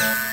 Bye.